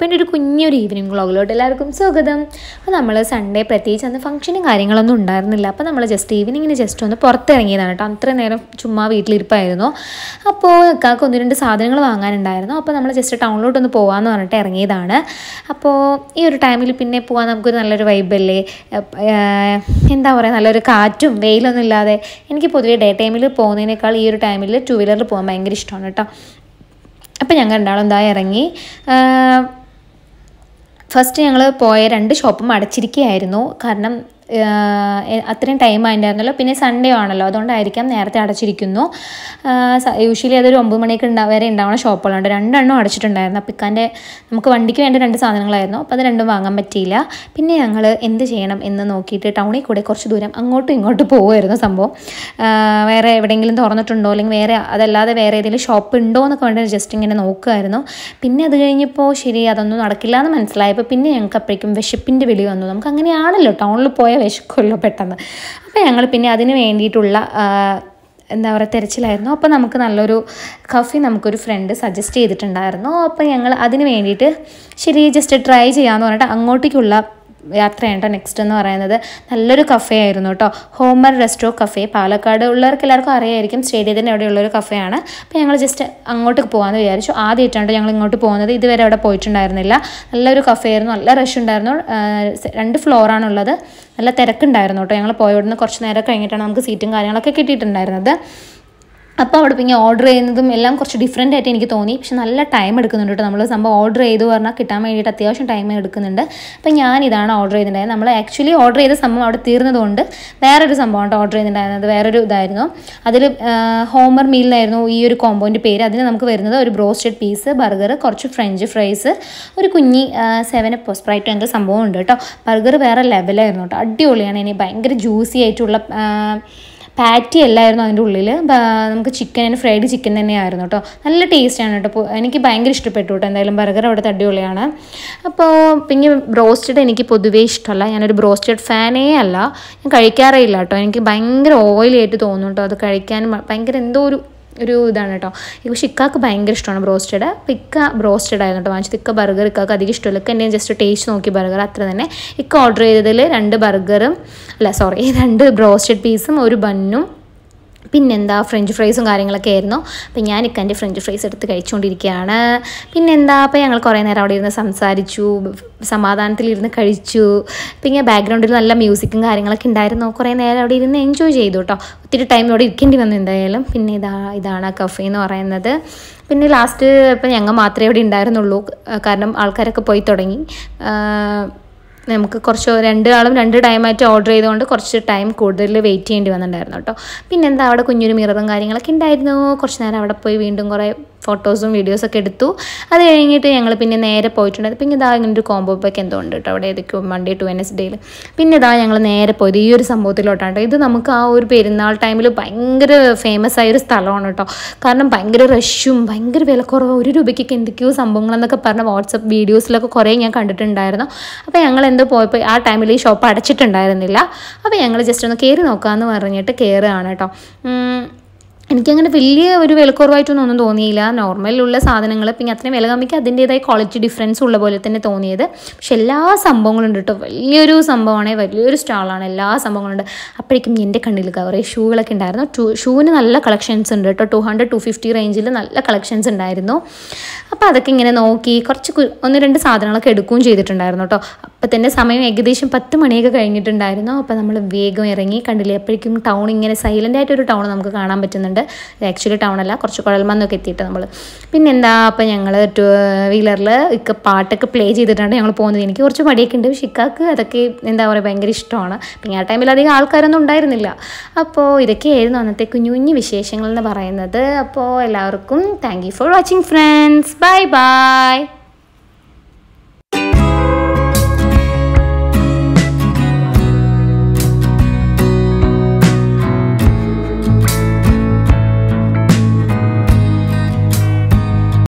പിന്നെ ഒരു കുഞ്ഞൊരു ഈവനിങ് വ്ളോഗിലോട്ട് എല്ലാവർക്കും സ്വാഗതം. അപ്പോൾ നമ്മൾ സൺഡേ പ്രത്യേകിച്ച് അന്ന് ഫംഗ്ഷനും കാര്യങ്ങളൊന്നും ഉണ്ടായിരുന്നില്ല. അപ്പോൾ നമ്മൾ ജസ്റ്റ് ഈവനിങ്ങിന് ജസ്റ്റ് ഒന്ന് പുറത്തിറങ്ങിയതാണ് കേട്ടോ അത്ര നേരം ചുമ്മാ വീട്ടിലിരിപ്പായിരുന്നു. അപ്പോൾ അക്കാക്ക് ഒന്ന് രണ്ട് സാധനങ്ങൾ വാങ്ങാനുണ്ടായിരുന്നു. അപ്പോൾ നമ്മൾ ജസ്റ്റ് ടൗണിലോട്ടൊന്ന് പോകാമെന്ന് പറഞ്ഞിട്ട് ഇറങ്ങിയതാണ്. അപ്പോൾ ഈ ഒരു ടൈമിൽ പിന്നെ പോകാൻ നമുക്കൊരു നല്ലൊരു വൈബല്ലേ എന്താ പറയുക നല്ലൊരു കാറ്റും വെയിലൊന്നും ഇല്ലാതെ എനിക്ക് പൊതുവേ ഡേ ടൈമിൽ പോകുന്നതിനേക്കാൾ ഈ ഒരു ടൈമിൽ ടു വീലറിൽ പോകാൻ ഭയങ്കര ഇഷ്ടമാണ് കേട്ടോ അപ്പം ഞങ്ങൾ രണ്ടാളും എന്താ ഇറങ്ങി. ഫസ്റ്റ് ഞങ്ങൾ പോയ രണ്ട് ഷോപ്പും അടച്ചിരിക്കുകയായിരുന്നു കാരണം അത്രയും ടൈം ആയിട്ടുണ്ടായിരുന്നല്ലോ. പിന്നെ സൺഡേ ആണല്ലോ. അതുകൊണ്ടായിരിക്കാം നേരത്തെ അടച്ചിരിക്കുന്നു. യൂഷ്വലി അതൊരു ഒമ്പത് മണിയൊക്കെ ഉണ്ടാ വരെ ഉണ്ടാവുന്ന ഷോപ്പുകളുണ്ട്. രണ്ടെണ്ണം അടച്ചിട്ടുണ്ടായിരുന്നു. അപ്പോൾ ഇക്കാന്റെ നമുക്ക് വണ്ടിക്ക് വേണ്ട രണ്ട് സാധനങ്ങളായിരുന്നു. അപ്പോൾ അത് രണ്ടും വാങ്ങാൻ പറ്റിയില്ല. പിന്നെ ഞങ്ങൾ എന്ത് ചെയ്യണം എന്ന് നോക്കിയിട്ട് ടൗണിൽ കൂടെ കുറച്ച് ദൂരം അങ്ങോട്ടും ഇങ്ങോട്ടും പോകുമായിരുന്നു സംഭവം. വേറെ എവിടെയെങ്കിലും തുറന്നിട്ടുണ്ടോ? അല്ലെങ്കിൽ വേറെ അതല്ലാതെ വേറെ ഏതെങ്കിലും ഷോപ്പ് ഉണ്ടോ എന്നൊക്കെ വേണ്ടി ജസ്റ്റ് ഇങ്ങനെ നോക്കുമായിരുന്നു. പിന്നെ അത് കഴിഞ്ഞപ്പോൾ ശരി അതൊന്നും നടക്കില്ല എന്ന് മനസ്സിലായപ്പോൾ പിന്നെ ഞങ്ങൾക്ക് അപ്പോഴേക്കും വിശപ്പിന്റെ വിളി വന്നു. നമുക്ക് അങ്ങനെയാണല്ലോ ടൗണിൽ പോയ വിശക്കുമല്ലോ പെട്ടെന്ന്. അപ്പോൾ ഞങ്ങൾ പിന്നെ അതിന് വേണ്ടിയിട്ടുള്ള എന്താ പറയുക തിരച്ചിലായിരുന്നു. അപ്പോൾ നമുക്ക് നല്ലൊരു കഫി നമുക്കൊരു ഫ്രണ്ട് സജസ്റ്റ് ചെയ്തിട്ടുണ്ടായിരുന്നു. അപ്പോൾ ഞങ്ങൾ അതിന് വേണ്ടിയിട്ട് ശരി ജസ്റ്റ് ട്രൈ ചെയ്യാമെന്ന് പറഞ്ഞിട്ട് അങ്ങോട്ടേക്കുള്ള യാത്രയാണ് നെക്സ്റ്റ് എന്ന് പറയുന്നത്. നല്ലൊരു കഫേ ആയിരുന്നു കേട്ടോ. Homer resto cafe. പാലക്കാട് ഉള്ളവർക്ക് എല്ലാവർക്കും അറിയായിരിക്കും സ്റ്റേഡിയത്തിന്റെ അവിടെയുള്ളൊരു ആണ് അപ്പോൾ ഞങ്ങൾ ജസ്റ്റ് അങ്ങോട്ട് പോകാമെന്ന് വിചാരിച്ചു. ആദ്യമായിട്ടാണ് ഞങ്ങൾ ഇങ്ങോട്ട് പോകുന്നത്. ഇതുവരെ അവിടെ പോയിട്ടുണ്ടായിരുന്നില്ല. നല്ലൊരു കഫേ ആയിരുന്നു നല്ല റഷ് ഉണ്ടായിരുന്നു. രണ്ട് ഫ്ലോറാണുള്ളത് നല്ല തിരക്കുണ്ടായിരുന്നു കേട്ടോ. ഞങ്ങൾ പോയവിടുന്ന് കുറച്ച് നേരം കഴിഞ്ഞിട്ടാണ് നമുക്ക് സീറ്റും കാര്യങ്ങളൊക്കെ കിട്ടിയിട്ടുണ്ടായിരുന്നത്. അപ്പോൾ അവിടെ പിന്നെ ഓർഡർ ചെയ്യുന്നതും എല്ലാം കുറച്ച് ഡിഫറെന്റ് ആയിട്ട് എനിക്ക് തോന്നി. പക്ഷെ നല്ല ടൈം എടുക്കുന്നുണ്ട് കേട്ടോ. നമ്മൾ സംഭവം ഓർഡർ ചെയ്തു പറഞ്ഞാൽ കിട്ടാൻ വേണ്ടിയിട്ട് അത്യാവശ്യം ടൈം എടുക്കുന്നുണ്ട്. അപ്പോൾ ഞാൻ ഇതാണ് ഓർഡർ ചെയ്തിട്ടുണ്ടായത് നമ്മൾ ആക്ച്വലി ഓർഡർ ചെയ്ത സംഭവം അവിടെ തീർന്നതുകൊണ്ട് വേറൊരു സംഭവമാണ് ഓർഡർ ചെയ്തിട്ടുണ്ടായിരുന്നത്. വേറൊരു ഇതായിരുന്നു. അതിൽ ഹോമർ മീലിനായിരുന്നു ഈ ഒരു കോമ്പോന്റെ പേര്. അതിന് നമുക്ക് വരുന്നത് ഒരു ബ്രോസ്റ്റഡ് പീസ് ബർഗർ കുറച്ച് ഫ്രഞ്ച് ഫ്രൈസ് ഒരു കുഞ്ഞി സെവൻ സ്പ്രൈറ്റ് എന്തോ സംഭവം ഉണ്ട് കേട്ടോ. ബർഗർ വേറെ ലെവലായിരുന്നു കേട്ടോ. അടിപൊളിയാണ്. ഇനി ഭയങ്കര ജ്യൂസി ആയിട്ടുള്ള പാറ്റി അല്ലായിരുന്നു അതിന്റെ ഉള്ളിൽ നമുക്ക് ചിക്കൻ ഫ്രൈഡ് ചിക്കൻ തന്നെയായിരുന്നു കേട്ടോ നല്ല ടേസ്റ്റാണ് കേട്ടോ എനിക്ക് ഭയങ്കര ഇഷ്ടപ്പെട്ടു കേട്ടോ എന്തായാലും ബർഗർ അവിടെ തടിപൊളിയാണ്. അപ്പോൾ പിന്നെ ബ്രോസ്റ്റഡ് എനിക്ക് പൊതുവേ ഇഷ്ടമല്ല. ഞാനൊരു ബ്രോസ്റ്റഡ് ഫാനേ അല്ല. ഞാൻ കഴിക്കാറേ ഇല്ല കേട്ടോ എനിക്ക് ഭയങ്കര ഓയിലായിട്ട് തോന്നും കേട്ടോ അത് കഴിക്കാൻ ഭയങ്കര എന്തോ ഒരു ഒരു ഇതാണ് കേട്ടോ. പക്ഷെ ഇക്കാക്ക് ഭയങ്കര ഇഷ്ടമാണ് ബ്രോസ്റ്റഡ്. അപ്പോൾ ഇക്ക ബ്രോസ്റ്റഡ് ആയിരുന്നു കേട്ടോ വാങ്ങിച്ചത്. ഇക്ക ബർഗർ ഇക്കാക്ക് അധികം ഇഷ്ടമല്ല. ഇക്ക എന്നെ ജസ്റ്റ് ടേസ്റ്റ് നോക്കി ബർഗർ അത്ര തന്നെ. ഇക്ക ഓർഡർ ചെയ്തതിൽ രണ്ട് ബർഗറും അല്ല സോറി രണ്ട് ബ്രോസ്റ്റഡ് പീസും ഒരു ബന്നും പിന്നെന്താ ഫ്രഞ്ച് ഫ്രൈസും കാര്യങ്ങളൊക്കെ ആയിരുന്നു. അപ്പം ഞാൻ ഇക്കന്റെ ഫ്രഞ്ച് ഫ്രൈസ് എടുത്ത് കഴിച്ചുകൊണ്ടിരിക്കുകയാണ് പിന്നെന്താ അപ്പോൾ ഞങ്ങൾ കുറേ നേരം അവിടെ ഇരുന്ന് സംസാരിച്ചു സമാധാനത്തിലിരുന്ന് കഴിച്ചു. പിന്നെ ബാക്ക്ഗ്രൗണ്ടിൽ നല്ല മ്യൂസിക്കും കാര്യങ്ങളൊക്കെ ഉണ്ടായിരുന്നു. കുറേ നേരം അവിടെ ഇരുന്ന് എൻജോയ് ചെയ്തു കേട്ടോ ഒത്തിരി ടൈം അവിടെ ഇരിക്കേണ്ടി വന്നു എന്തായാലും. പിന്നെ ഇതാ ഇതാണ് കഫേ എന്ന് പറയുന്നത്. പിന്നെ ലാസ്റ്റ് ഇപ്പം ഞങ്ങൾ മാത്രമേ ഇവിടെ ഉണ്ടായിരുന്നുള്ളൂ. കാരണം ആൾക്കാരൊക്കെ പോയി തുടങ്ങി. നമുക്ക് കുറച്ച് രണ്ട് ആളും രണ്ട് ടൈമായിട്ട് ഓർഡർ ചെയ്തുകൊണ്ട് കുറച്ച് ടൈം കൂടുതൽ വെയിറ്റ് ചെയ്യേണ്ടി വന്നിട്ടുണ്ടായിരുന്നു കേട്ടോ. പിന്നെന്താ അവിടെ കുഞ്ഞൊരു മിററും കാര്യങ്ങളൊക്കെ ഉണ്ടായിരുന്നു. കുറച്ച് നേരം അവിടെ പോയി വീണ്ടും കുറേ ഫോട്ടോസും വീഡിയോസൊക്കെ എടുത്തു. അത് കഴിഞ്ഞിട്ട് ഞങ്ങൾ പിന്നെ നേരെ പോയിട്ടുണ്ടായിരുന്നു പിന്നെ ഇതാ ഇങ്ങനെ ഒരു കോംബോ പാക്ക് എന്തോ ഉണ്ട് കേട്ടോ അവിടെ ഏതൊക്കെയോ മൺഡേ ടു വെനസ്ഡേയിൽ പിന്നെ ഇതാ ഞങ്ങൾ നേരെ പോയത് ഈ ഒരു സംഭവത്തിലോട്ടാണ് ഇത് നമുക്ക് ആ ഒരു പെരുന്നാൾ ടൈമിൽ ഭയങ്കര ഫേമസ് ആയ ഒരു സ്ഥലമാണ് കേട്ടോ കാരണം ഭയങ്കര റഷും ഭയങ്കര വിലക്കുറവ് ഒരു രൂപയ്ക്കൊക്കെ എന്തൊക്കെയോ സംഭവങ്ങളെന്നൊക്കെ പറഞ്ഞ വാട്സപ്പ് വീഡിയോസിലൊക്കെ കുറേ ഞാൻ കണ്ടിട്ടുണ്ടായിരുന്നു. അപ്പോൾ ഞങ്ങൾ എന്തോ പോയപ്പോൾ ആ ടൈമിൽ ഈ ഷോപ്പ് അടച്ചിട്ടുണ്ടായിരുന്നില്ല. അപ്പോൾ ഞങ്ങൾ ജസ്റ്റ് ഒന്ന് കയറി നോക്കാമെന്ന് പറഞ്ഞിട്ട് കയറുകയാണ് കേട്ടോ എനിക്കങ്ങനെ വലിയ ഒരു വിലക്കുറവായിട്ടൊന്നും ഒന്നും തോന്നിയില്ല. നോർമലുള്ള സാധനങ്ങൾ പിന്നെ അത്രയും വില കമ്മിക്ക് അതിന്റേതായ ക്വാളിറ്റി ഡിഫറൻസ് ഉള്ള പോലെ തന്നെ തോന്നിയത്. പക്ഷെ എല്ലാ സംഭവങ്ങളും ഉണ്ട് കേട്ടോ വലിയൊരു സംഭവമാണ് വലിയൊരു സ്റ്റാളാണ് എല്ലാ സംഭവങ്ങളുണ്ട്. അപ്പോഴേക്കും എന്റെ കണ്ണിൽ കുറേ ഷൂകളൊക്കെ ഉണ്ടായിരുന്നു. ടു ഷൂവിന് നല്ല കളക്ഷൻസ് ഉണ്ട് കേട്ടോ ടു ഹൺഡ്രഡ് ടു ഫിഫ്റ്റി റേഞ്ചിൽ നല്ല കളക്ഷൻസ് ഉണ്ടായിരുന്നു. അപ്പോൾ അതൊക്കെ ഇങ്ങനെ നോക്കി കുറച്ച് ഒന്ന് രണ്ട് സാധനങ്ങളൊക്കെ എടുക്കുകയും ചെയ്തിട്ടുണ്ടായിരുന്നു കേട്ടോ അപ്പോൾ തന്നെ സമയം ഏകദേശം പത്ത് മണിയൊക്കെ കഴിഞ്ഞിട്ടുണ്ടായിരുന്നു. അപ്പോൾ നമ്മൾ വേഗം ഇറങ്ങി കണ്ടില്ലേ എപ്പോഴേക്കും ടൗൺ ഇങ്ങനെ സൈലന്റ് ആയിട്ടൊരു ടൗൺ നമുക്ക് കാണാൻ പറ്റുന്നുണ്ട്. ആക്ച്വലി ടൗൺ അല്ല കുറച്ച് കുഴൽമന്നൊക്കെ എത്തിയിട്ട് നമ്മൾ പിന്നെന്താ അപ്പോൾ ഞങ്ങൾ ടു വീലറിൽ ഇക്ക പാട്ടൊക്കെ പ്ലേ ചെയ്തിട്ടാണ് ഞങ്ങൾ പോകുന്നത് എനിക്ക് കുറച്ച് മടിയൊക്കെ ഉണ്ട്. പക്ഷേ ഇക്കാക്ക് അതൊക്കെ എന്താ പറയുക ഭയങ്കര ഇഷ്ടമാണ്. പിന്നെ ആ ടൈമിൽ അധികം ആൾക്കാരൊന്നും ഉണ്ടായിരുന്നില്ല. അപ്പോൾ ഇതൊക്കെയായിരുന്നു അന്നത്തെ കുഞ്ഞു കുഞ്ഞു വിശേഷങ്ങൾ എന്ന് പറയുന്നത്. അപ്പോൾ എല്ലാവർക്കും thank you for watching friends bye bye